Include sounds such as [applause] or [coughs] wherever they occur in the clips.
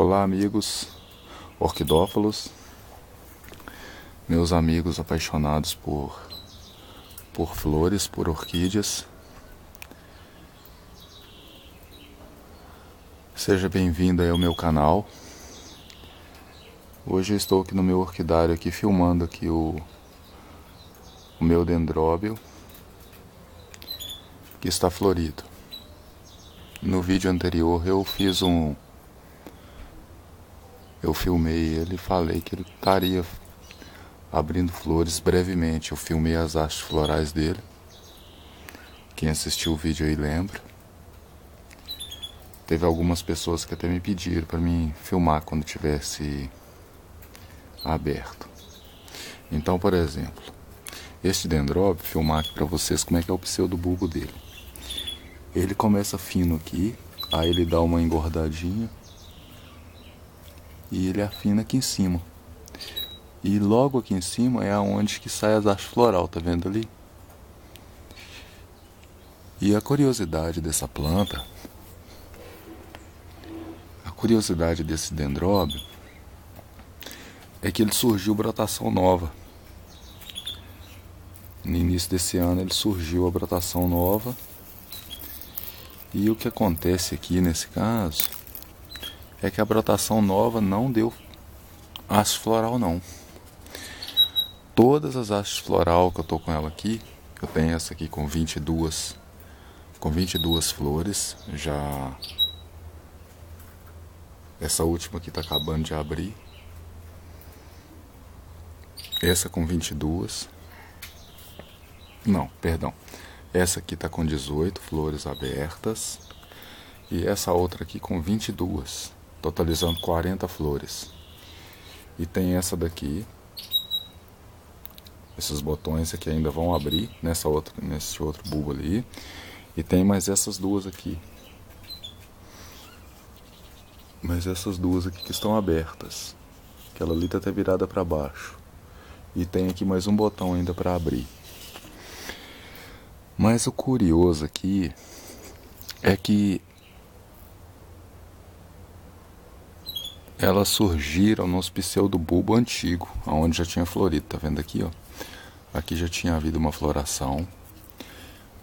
Olá, amigos orquidófilos, meus amigos apaixonados por, por flores, por orquídeas. Seja bem-vindo ao meu canal. Hoje eu estou aqui no meu orquidário aqui filmando aqui o, o meu dendróbio que está florido. No vídeo anterior eu fiz um eu filmei ele e falei que ele estaria abrindo flores brevemente. Eu filmei as hastes florais dele. Quem assistiu o vídeo aí lembra. Teve algumas pessoas que até me pediram para mim filmar quando tivesse aberto. Então, por exemplo, este dendróbio, filmar aqui para vocês como é que é o pseudobulbo dele. Ele começa fino aqui, aí ele dá uma engordadinha, e ele afina aqui em cima. E logo aqui em cima é aonde que sai as hastes floral, tá vendo ali? E a curiosidade dessa planta, a curiosidade desse dendróbio é que ele surgiu brotação nova. No início desse ano ele surgiu a brotação nova. E o que acontece aqui nesse caso é que a brotação nova não deu haste floral não. Todas as hastes floral que eu tô com ela aqui, eu tenho essa aqui com 22 com 22 flores, já essa última aqui tá acabando de abrir. Essa com 22. Não, perdão. Essa aqui tá com 18 flores abertas e essa outra aqui com 22 totalizando 40 flores. E tem essa daqui. Esses botões aqui ainda vão abrir nessa outra, nesse outro bulbo ali. E tem mais essas duas aqui. Mas essas duas aqui que estão abertas. Aquela ali está até virada para baixo. E tem aqui mais um botão ainda para abrir. Mas o curioso aqui é que elas surgiram nos pseudobulbo antigo, onde já tinha florido, tá vendo aqui, ó? Aqui já tinha havido uma floração.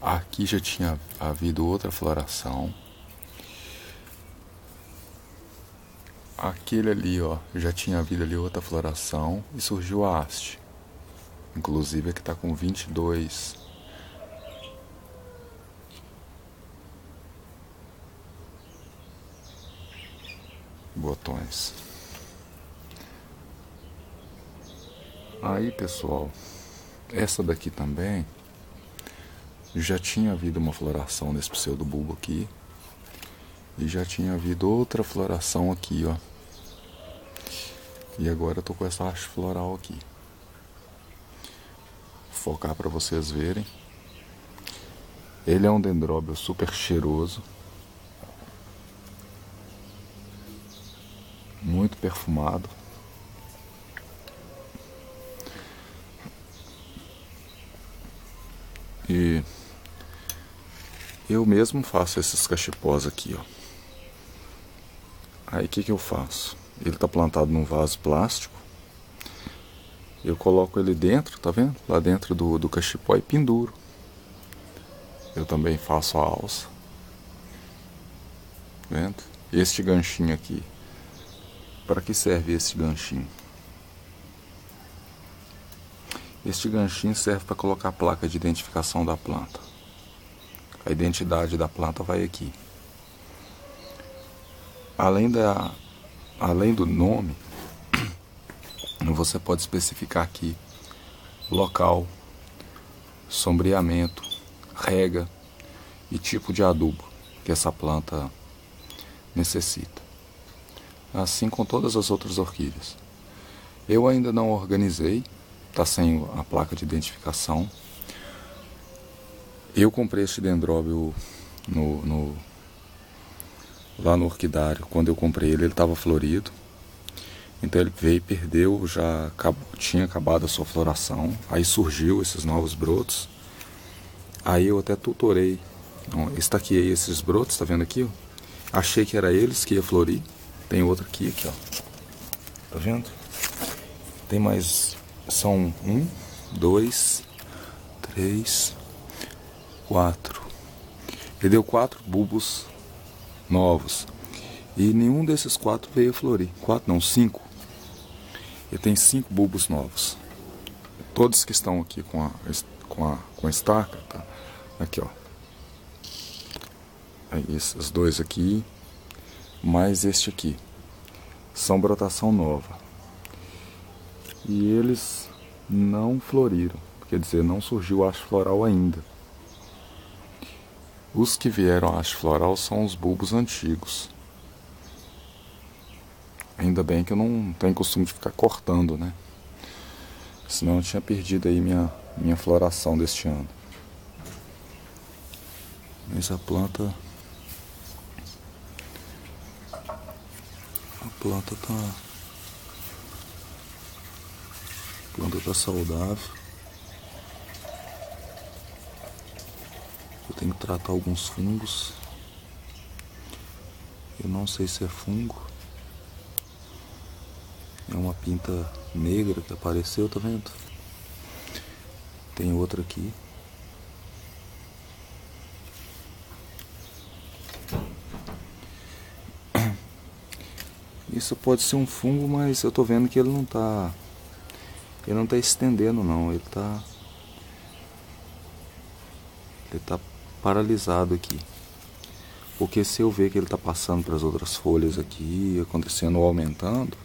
Aqui já tinha havido outra floração. Aquele ali, ó, já tinha havido ali outra floração e surgiu a haste. Inclusive aqui tá com 22 botões. Aí, pessoal, essa daqui também já tinha havido uma floração nesse pseudobulbo aqui. E já tinha havido outra floração aqui, ó. E agora eu tô com essa haste floral aqui. Vou focar para vocês verem. Ele é um dendróbio super cheiroso. muito perfumado. E eu mesmo faço esses cachepós aqui, ó. Aí o que, que eu faço? Ele está plantado num vaso plástico. Eu coloco ele dentro, tá vendo? Lá dentro do, do cachepó e penduro. Eu também faço a alça. Tá vendo? Este ganchinho aqui para que serve esse ganchinho? Este ganchinho serve para colocar a placa de identificação da planta. A identidade da planta vai aqui. Além, da, além do nome, [clears throat] você pode especificar aqui local, sombreamento, rega e tipo de adubo que essa planta necessita assim com todas as outras orquídeas. Eu ainda não organizei, está sem a placa de identificação. Eu comprei este dendróbio no, no, lá no orquidário. Quando eu comprei ele, ele estava florido. Então ele veio e perdeu, já tinha acabado a sua floração. Aí surgiu esses novos brotos. Aí eu até tutorei, estaqueei esses brotos, tá vendo aqui? Achei que era eles que ia florir Tem outro aqui, aqui, ó. Tá vendo? Tem mais. São um, dois, três, quatro. Ele deu quatro bulbos novos. E nenhum desses quatro veio a florir. Quatro não, cinco. Ele tem cinco bulbos novos. Todos que estão aqui com a, com a, com a estaca, tá? Aqui, ó. Aí, esses dois aqui, mais este aqui. São brotação nova. E eles não floriram. Quer dizer, não surgiu haste floral ainda. Os que vieram a haste floral são os bulbos antigos. Ainda bem que eu não tenho costume de ficar cortando, né? Senão eu tinha perdido aí minha, minha floração deste ano. Mas a planta. Planta tá. A planta tá saudável. Eu tenho que tratar alguns fungos. Eu não sei se é fungo. É uma pinta negra que apareceu, tá vendo? Tem outra aqui. Isso pode ser um fungo, mas eu tô vendo que ele não tá. Ele não tá estendendo não, ele tá. Ele tá paralisado aqui. Porque se eu ver que ele tá passando para as outras folhas aqui, acontecendo ou aumentando,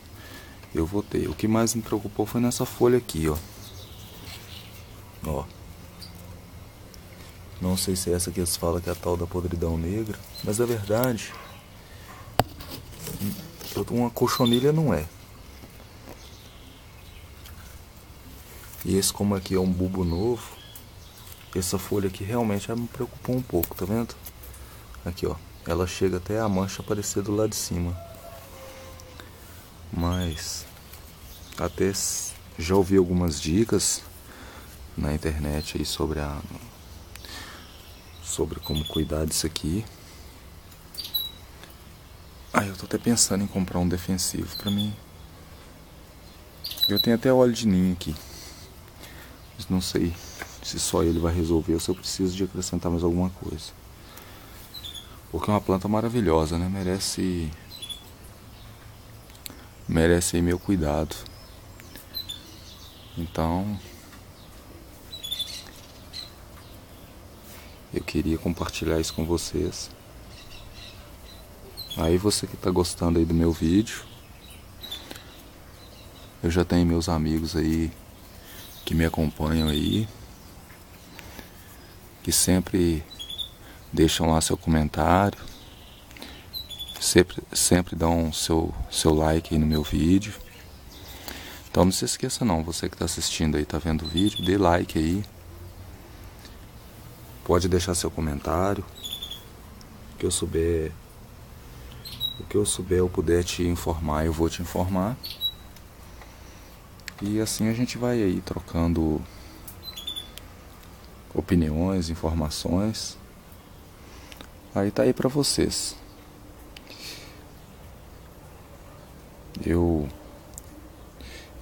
eu vou ter. O que mais me preocupou foi nessa folha aqui, ó. Ó. Não sei se é essa que eles falam que é a tal da podridão negra, mas é verdade. Uma cochonilha não é. E esse como aqui é um bulbo novo, essa folha aqui realmente me preocupou um pouco, tá vendo? Aqui ó, ela chega até a mancha aparecer do lado de cima. Mas até já ouvi algumas dicas na internet aí sobre a sobre como cuidar disso aqui. Aí eu tô até pensando em comprar um defensivo para mim. Eu tenho até óleo de ninho aqui. Mas não sei se só ele vai resolver ou se eu preciso de acrescentar mais alguma coisa. Porque é uma planta maravilhosa, né? Merece merece meu cuidado. Então, eu queria compartilhar isso com vocês. Aí você que está gostando aí do meu vídeo, eu já tenho meus amigos aí que me acompanham aí, que sempre deixam lá seu comentário sempre, sempre dão seu, seu like aí no meu vídeo. Então não se esqueça não, você que está assistindo aí, está vendo o vídeo, dê like aí. Pode deixar seu comentário. Que eu souber. O que eu souber eu puder te informar, eu vou te informar. E assim a gente vai aí trocando opiniões, informações. Aí tá aí para vocês. Eu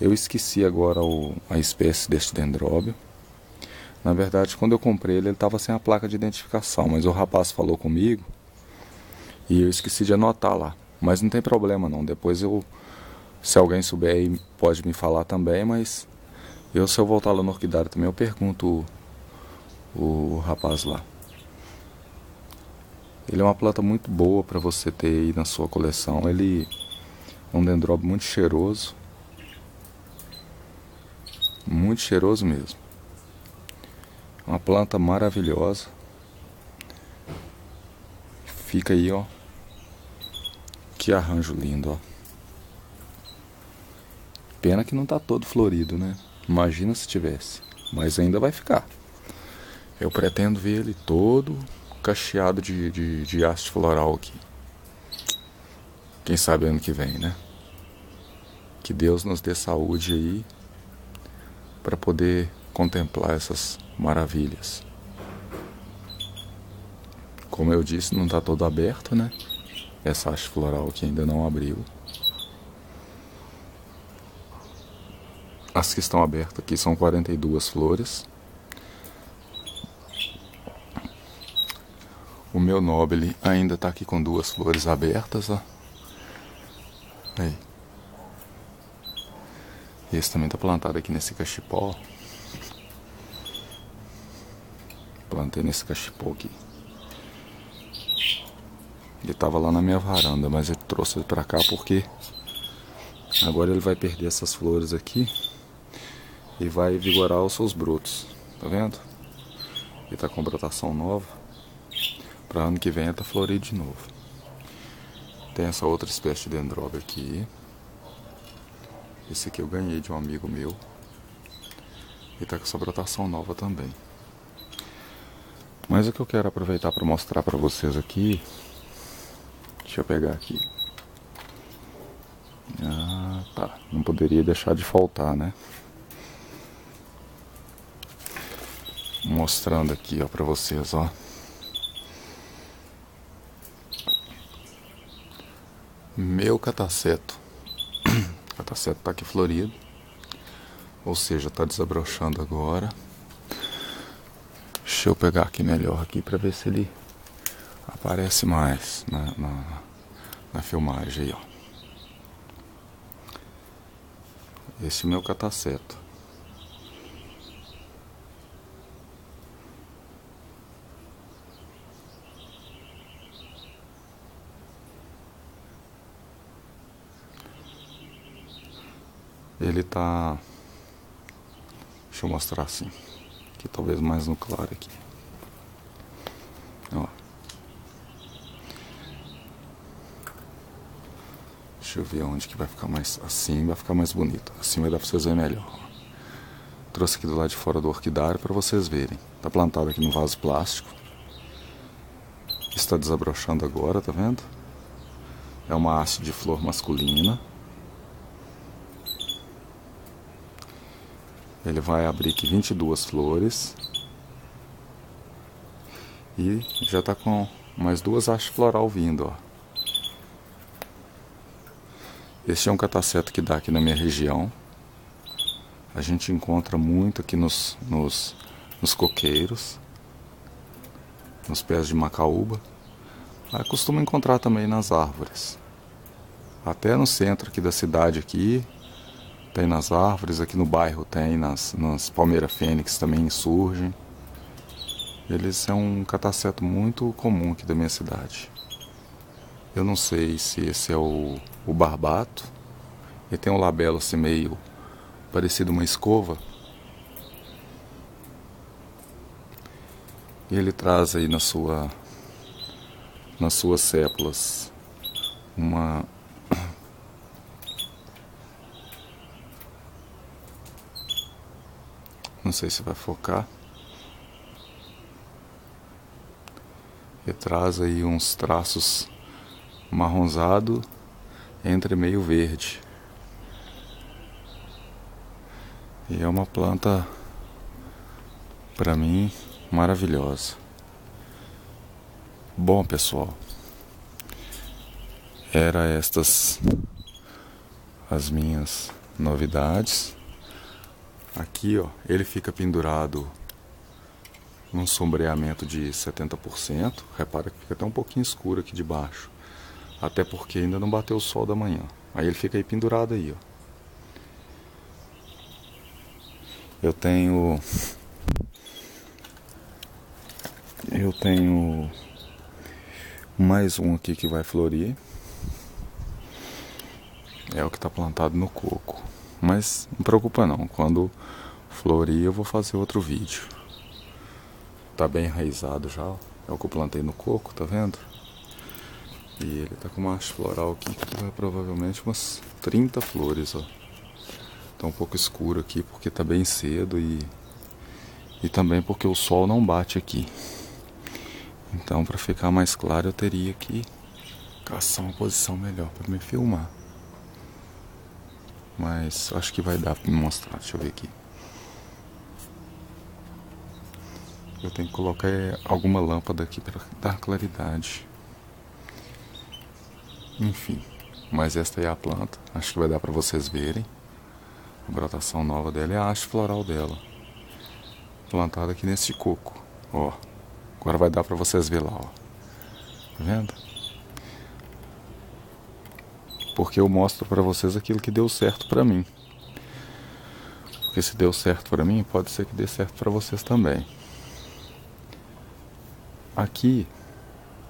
eu esqueci agora o, a espécie deste dendróbio. Na verdade, quando eu comprei ele, ele estava sem a placa de identificação, mas o rapaz falou comigo e eu esqueci de anotar lá. Mas não tem problema não. Depois eu, se alguém souber aí, pode me falar também, mas eu se eu voltar lá no orquidário também eu pergunto o, o rapaz lá. Ele é uma planta muito boa para você ter aí na sua coleção. Ele um dendróbio muito cheiroso. Muito cheiroso mesmo. Uma planta maravilhosa. Fica aí, ó. Que arranjo lindo, ó. Pena que não tá todo florido, né? Imagina se tivesse. Mas ainda vai ficar. Eu pretendo ver ele todo cacheado de, de, de haste floral aqui. Quem sabe ano que vem, né? Que Deus nos dê saúde aí para poder contemplar essas maravilhas. Como eu disse, não está todo aberto, né? Essa haste floral que ainda não abriu. As que estão abertas aqui são 42 flores. O meu nobile ainda está aqui com duas flores abertas, ó. Aí. Esse também está plantado aqui nesse cachipó. Plantei nesse cachipó aqui. Ele estava lá na minha varanda, mas eu trouxe ele para cá porque agora ele vai perder essas flores aqui e vai vigorar os seus brotos. Tá vendo? Ele está com brotação nova. Para ano que vem ele tá florido de novo. Tem essa outra espécie de dendróbio aqui. Esse aqui eu ganhei de um amigo meu. E tá com essa brotação nova também. Mas o que eu quero aproveitar para mostrar para vocês aqui. Deixa eu pegar aqui. Ah, tá. Não poderia deixar de faltar, né? Mostrando aqui, ó, para vocês, ó. Meu cataceto. O [clears throat] cataceto tá aqui florido. Ou seja, tá desabrochando agora. Deixa eu pegar aqui melhor aqui para ver se ele aparece mais na, na, na filmagem aí, ó. Esse meu cataceto. Ele tá. Deixa eu mostrar assim. Aqui talvez mais no claro aqui. Deixa eu ver onde que vai ficar mais. Assim vai ficar mais bonito. Assim vai dar vocês verem melhor. Trouxe aqui do lado de fora do orquidário para vocês verem. Tá plantado aqui no vaso plástico. Está desabrochando agora, tá vendo? É uma haste de flor masculina. Ele vai abrir aqui 22 flores. E já está com mais duas hastes floral vindo, ó. Este é um cataceto que dá aqui na minha região. A gente encontra muito aqui nos, nos, nos coqueiros, nos pés de macaúba. Aí costuma encontrar também nas árvores. Até no centro aqui da cidade aqui, tem nas árvores, aqui no bairro tem, nas, nas Palmeira Fênix também surgem. Eles são um cataceto muito comum aqui da minha cidade. Eu não sei se esse é o, o barbato. Ele tem um labelo assim meio parecido uma escova. E ele traz aí na sua nas suas sépulas uma [coughs] Não sei se vai focar. E traz aí uns traços marronzado entre meio verde. E é uma planta para mim maravilhosa. Bom, pessoal, era estas as minhas novidades. Aqui, ó, ele fica pendurado num sombreamento de 70%. Repara que fica até um pouquinho escuro aqui de baixo. Até porque ainda não bateu o sol da manhã. Aí ele fica aí pendurado aí, ó. Eu tenho eu tenho mais um aqui que vai florir. É o que está plantado no coco. Mas não preocupa não, quando florir eu vou fazer outro vídeo. Tá bem enraizado já, é o que eu plantei no coco, tá vendo? E ele tá com uma haste floral aqui que vai provavelmente umas 30 flores, ó. Tá um pouco escuro aqui porque tá bem cedo e e também porque o sol não bate aqui. Então, para ficar mais claro, eu teria que caçar uma posição melhor para me filmar. Mas acho que vai dar para me mostrar. Deixa eu ver aqui. Eu tenho que colocar alguma lâmpada aqui para dar claridade. Enfim, mas esta é a planta. Acho que vai dar para vocês verem. A brotação nova dela é a haste floral dela. Plantada aqui nesse coco. Ó. Agora vai dar para vocês ver lá, ó. Tá vendo? Porque eu mostro para vocês aquilo que deu certo para mim. Porque se deu certo para mim, pode ser que dê certo para vocês também. Aqui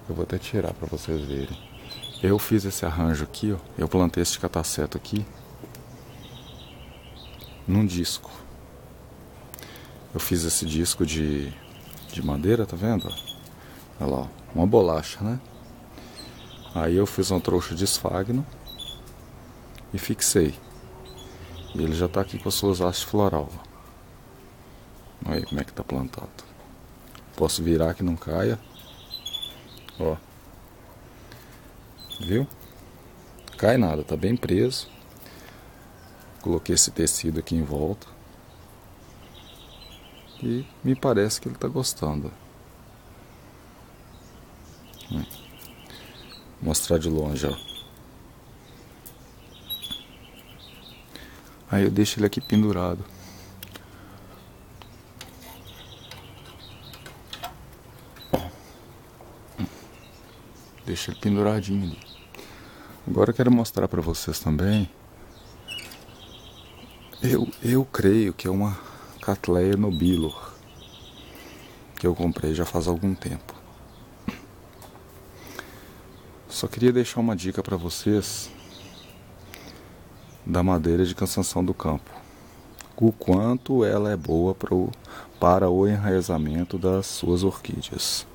eu vou até tirar para vocês verem. Eu fiz esse arranjo aqui, ó. Eu plantei esse cataceto aqui num disco. Eu fiz esse disco de, de madeira, tá vendo? Olha lá, uma bolacha, né? Aí eu fiz uma trouxa de esfagno e fixei. E ele já está aqui com as suas hastes floral. Olha aí como é que tá plantado. Posso virar que não caia. Ó. Viu? Cai nada, tá bem preso. Coloquei esse tecido aqui em volta. E me parece que ele tá gostando. Hum. Vou mostrar de longe, ó. Aí eu deixo ele aqui pendurado. Deixa ele penduradinho ali. Agora eu quero mostrar para vocês também. Eu, eu creio que é uma Cattleya nobilor que eu comprei já faz algum tempo. Só queria deixar uma dica para vocês da madeira de cansanção do campo. O quanto ela é boa pro, para o enraizamento das suas orquídeas.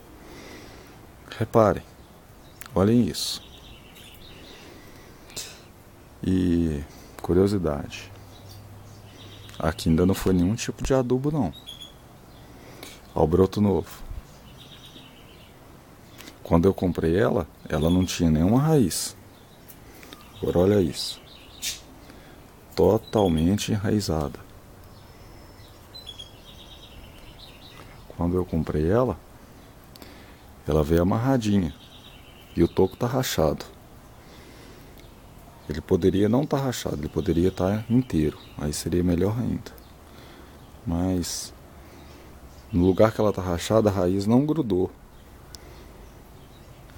Reparem, Olhem isso. E curiosidade. Aqui ainda não foi nenhum tipo de adubo não. Ó o broto novo. Quando eu comprei ela, ela não tinha nenhuma raiz. Agora olha isso. Totalmente enraizada. Quando eu comprei ela, ela veio amarradinha e o toco está rachado. Ele poderia não estar tá rachado, ele poderia estar tá inteiro, aí seria melhor ainda. Mas no lugar que ela está rachada, a raiz não grudou.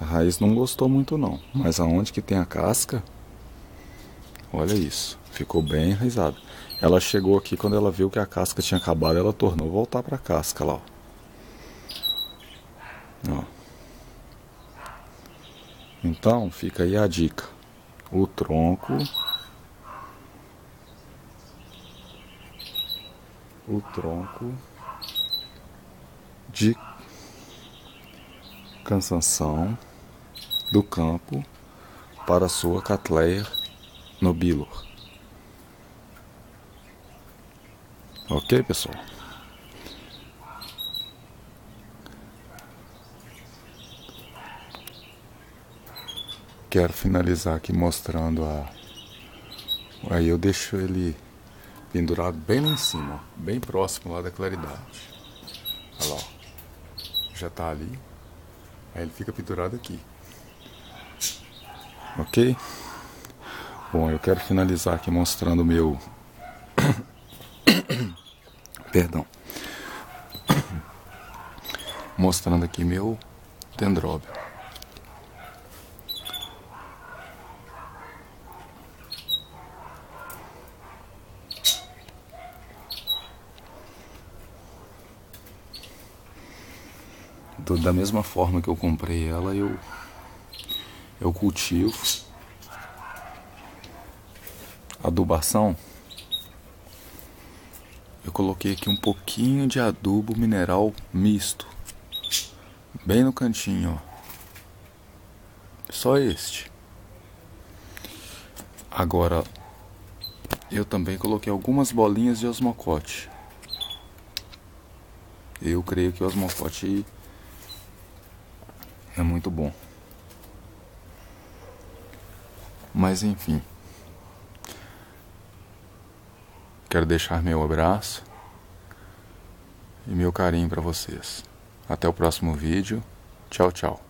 A raiz não gostou muito não, mas aonde que tem a casca, olha isso, ficou bem enraizada. Ela chegou aqui quando ela viu que a casca tinha acabado, ela tornou voltar para a casca lá. Ó. ó. Então fica aí a dica. O tronco. O tronco de cansanção do campo para sua Catleya nobilor. Ok, pessoal? Quero finalizar aqui mostrando a. Aí eu deixo ele pendurado bem lá em cima, bem próximo lá da claridade. Olha lá, ó. já tá ali. Aí ele fica pendurado aqui. Ok? Bom, eu quero finalizar aqui mostrando o meu. [coughs] Perdão. [coughs] mostrando aqui meu dendróbio. Do, da mesma forma que eu comprei ela, eu, eu cultivo. Adubação. Eu coloquei aqui um pouquinho de adubo mineral misto. Bem no cantinho, ó. Só este. Agora, eu também coloquei algumas bolinhas de osmocote. Eu creio que o osmocote é muito bom. Mas enfim. Quero deixar meu abraço e meu carinho para vocês. Até o próximo vídeo. Tchau, tchau.